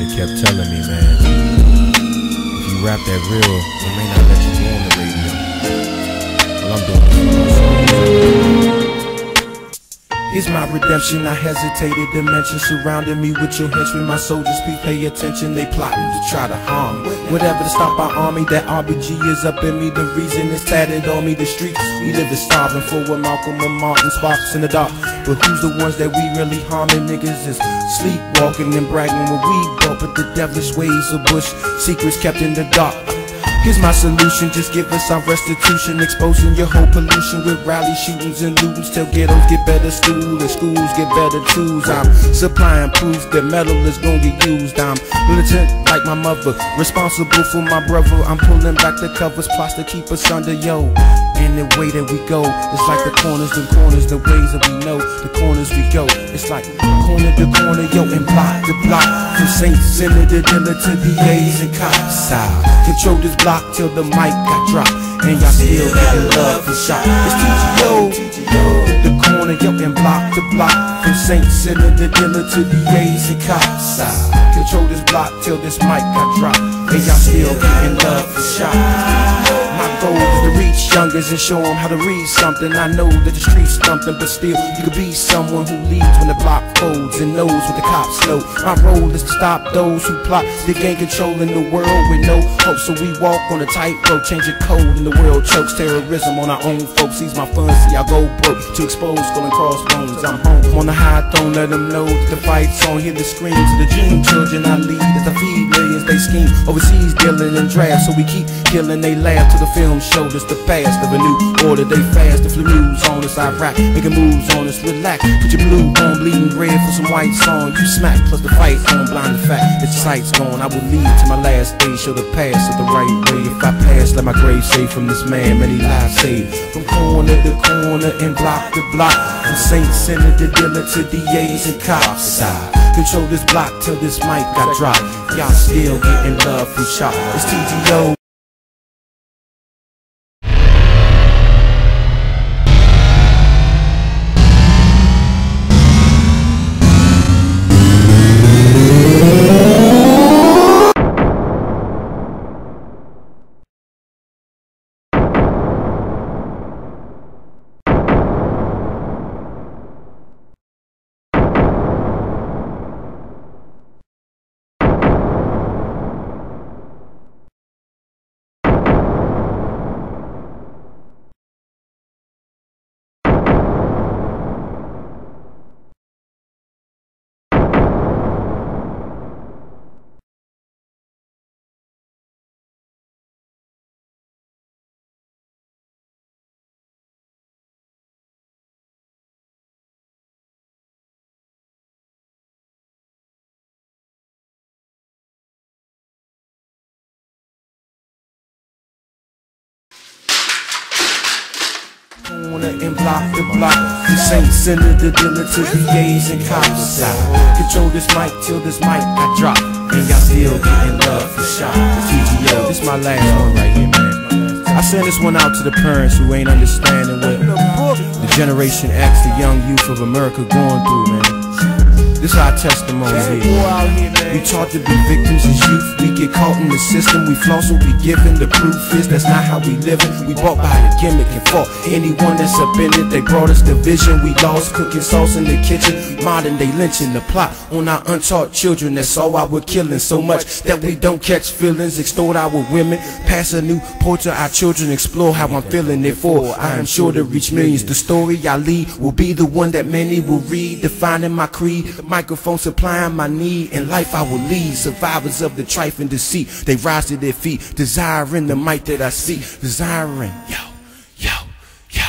They kept telling me, man, if you rap that real, they may not let you go on the radio. Well, I'm doing it. Here's my redemption. I hesitated to mention surrounding me with your henchmen. My soldiers, please pay attention. They plotting to try to harm me. Whatever to stop our army, that RBG is up in me. The reason is tatted on me. The streets we live starving for what Malcolm and Martin sparks in the dark. But who's the ones that we really harming? Niggas? Is sleepwalking and bragging when we bump at the devilish ways of Bush. Secrets kept in the dark. Here's my solution, just give us our restitution. Exposing your whole pollution with rally shootings and lootings. Till ghettos get better school and schools get better tools. I'm supplying proof that metal is gonna get used. I'm militant like my mother, responsible for my brother. I'm pulling back the covers, plots to keep us under, yo And the way that we go, it's like the corners the corners The ways that we know, the corners we go. It's like corner to corner, yo, and block to block. From St. Senator Dilla to DAs and cops. I control this block till the mic got dropped. And y'all still getting love for shot It's TGO, the corner, yo, and block to block. From St. Senator Dilla to DAs and cops. I control this block till this mic got dropped. And y'all still getting love for shot My goal to reach youngers and show them how to read something. I know that the streets something, but still you could be someone who leads when the block folds And knows what the cops know. My role is to stop those who plot The gang controlling the world with no hope. So we walk on a tightrope, change code And the world chokes. Terrorism on our own folks Seize my funds, see I go broke To expose skull crossbones. I'm home on the high throne, let them know that the fight's on Hear the screams of the dream children I lead. As I feed millions, they scheme Overseas dealing in draft So we keep killing, they laugh Till the film showed us the past of a new order They fast, the flu news on us I rap, making moves on us Relax, put your blue on, bleeding red For some white song, you smack Plus the fight on, blind the fact that your sight's gone I will lead to my last day. Show the past of the right way. If I pass, let my grave say from this man Many lives saved. From corner to corner and block to block. From St. Senator Dilla to DAs and cops. I control this block till this mic got dropped. Y'all still getting love from shot It's TGO and block the block. You ain't sending the dealer to DAs and cops. I control this mic till this mic I drop. And y'all still getting love for shot. TGO, this my last one right here, man. I send this one out to the parents who ain't understanding what the Generation X, the young youth of America going through, man. This our testimony here. We taught to be victims as youth. We get caught in the system. We floss what we given. The proof is that's not how we living. We bought by the gimmick and fought anyone that's up in it. They brought us division. We lost cooking sauce in the kitchen. Modern day lynching the plot on our untaught children. That's all why we're killing so much that we don't catch feelings. Extort our women. Pass a new port to our children. Explore how I'm feeling it for. I am sure to reach millions. The story I lead will be the one that many will read. Defining my creed. Microphone supplying my need. In life I will lead. Survivors of the trife and deceit. They rise to their feet. Desiring the might that I see. Desiring. Yo, yo, yo,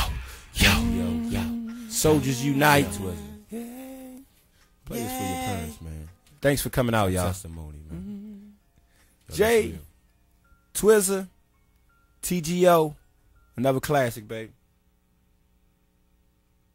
yo, yo, yo. Soldiers unite. Play this for your parents, man. Thanks for coming out, y'all. Testimony, man. Mm-hmm. Yo, Jay. real. Twizzer. TGO. Another classic, baby.